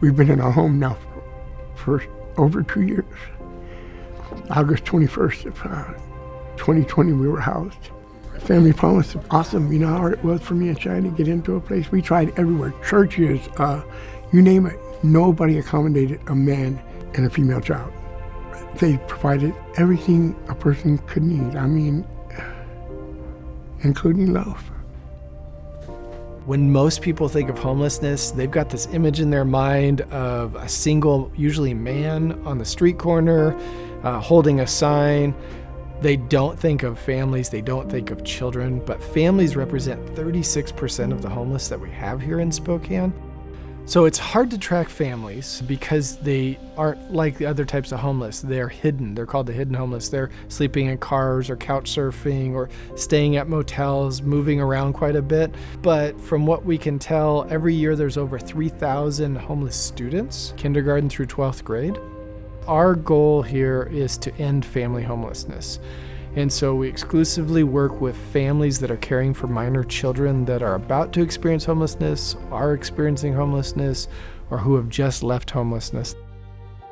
We've been in our home now for, for over two years. August 21st of uh, 2020, we were housed. Family Promise is awesome. You know how hard it was for me and Shai to get into a place? We tried everywhere churches, uh, you name it. Nobody accommodated a man and a female child. They provided everything a person could need. I mean, including love. When most people think of homelessness, they've got this image in their mind of a single, usually man, on the street corner uh, holding a sign. They don't think of families, they don't think of children, but families represent 36% of the homeless that we have here in Spokane. So it's hard to track families because they aren't like the other types of homeless. They're hidden. They're called the hidden homeless. They're sleeping in cars or couch surfing or staying at motels, moving around quite a bit. But from what we can tell, every year there's over 3,000 homeless students, kindergarten through 12th grade. Our goal here is to end family homelessness. And so we exclusively work with families that are caring for minor children that are about to experience homelessness, are experiencing homelessness, or who have just left homelessness.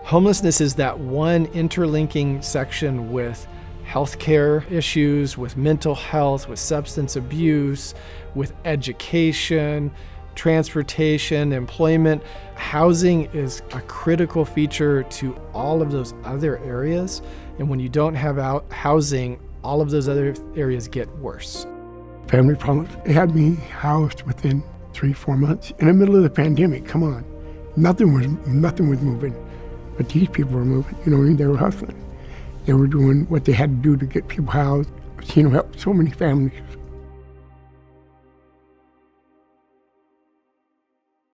Homelessness is that one interlinking section with healthcare issues, with mental health, with substance abuse, with education, transportation, employment. Housing is a critical feature to all of those other areas. And when you don't have housing, all of those other areas get worse. Family Promise. It had me housed within three, four months in the middle of the pandemic. Come on, nothing was nothing was moving, but these people were moving. You know, they were hustling. They were doing what they had to do to get people housed. You know, help so many families